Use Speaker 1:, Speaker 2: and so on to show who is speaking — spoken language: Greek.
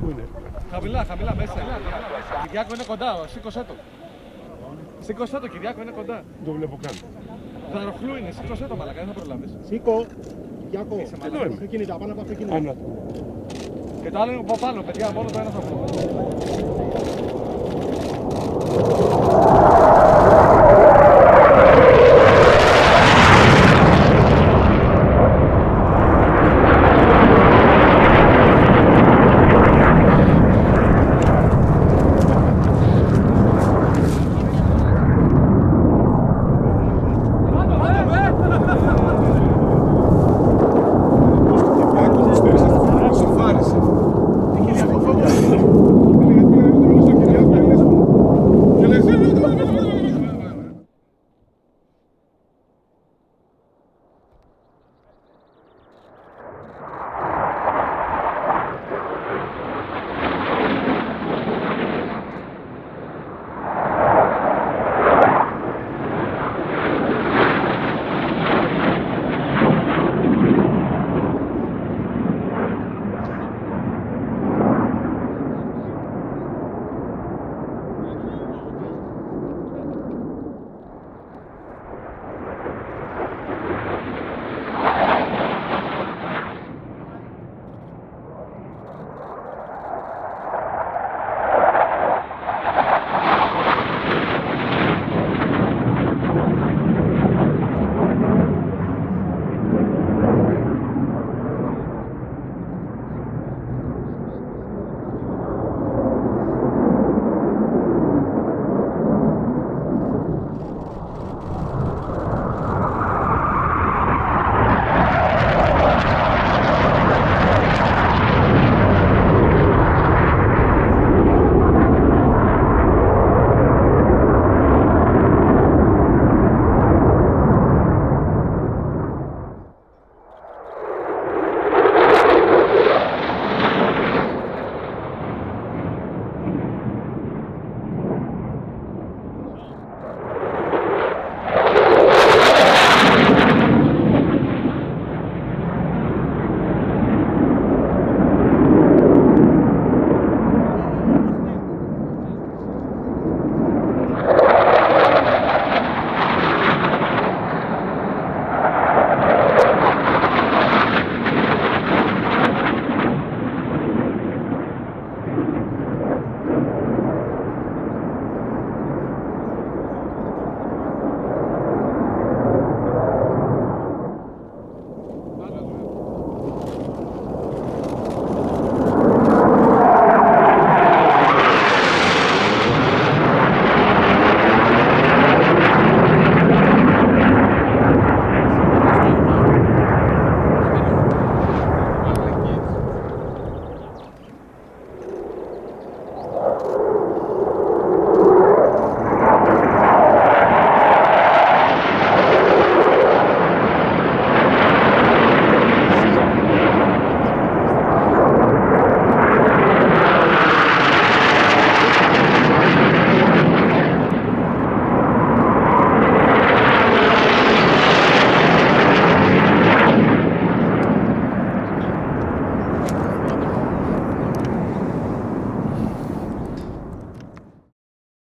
Speaker 1: Πού είναι; Χαμηλά, χαμηλά, μέσα. Κυριάκο είναι κοντά, σήκωσέ το. Σήκωσέ το, Κυριάκο είναι κοντά.
Speaker 2: Δεν το βλέπω καν.
Speaker 1: Δαροχλού είναι, σήκωσέ το, μαλακά, δεν θα προλάβεις.
Speaker 3: Σήκω, Κυριάκο.
Speaker 2: Εδώ είμαι.
Speaker 3: Αυτοκίνητα, πάνω από αυτοκίνητα.
Speaker 1: Και το άλλο είναι από πάνω, παιδιά, μόνο το ένα θα πω.